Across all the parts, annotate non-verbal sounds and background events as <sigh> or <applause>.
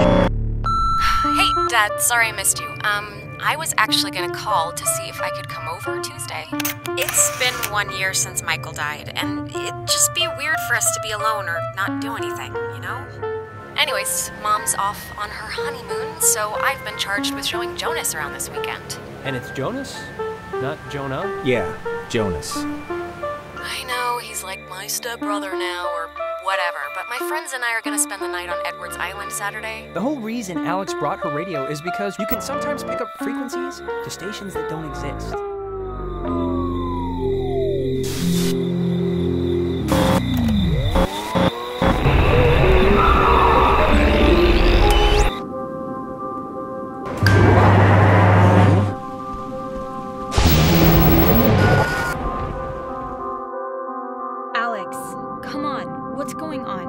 Hey, Dad, sorry I missed you. Um, I was actually gonna call to see if I could come over Tuesday. It's been one year since Michael died, and it'd just be weird for us to be alone or not do anything, you know? Anyways, Mom's off on her honeymoon, so I've been charged with showing Jonas around this weekend. And it's Jonas, not Jonah? Yeah, Jonas. I know, he's like my stepbrother now, or whatever, but my friends and I are gonna spend the night on Edwards Island Saturday. The whole reason Alex brought her radio is because you can sometimes pick up frequencies to stations that don't exist. Alex, come on. What's going on?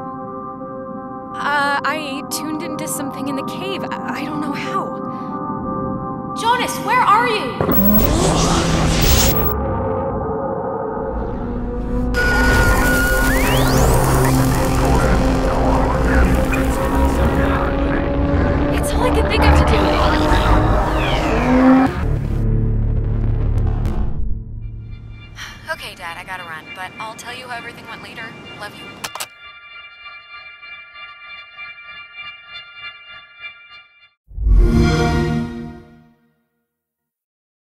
Uh, I tuned into something in the cave. I, I don't know how. Jonas, where are you? It's all I can think of to do. <sighs> Okay, Dad, I gotta run, but I'll tell you how everything went later. Love you.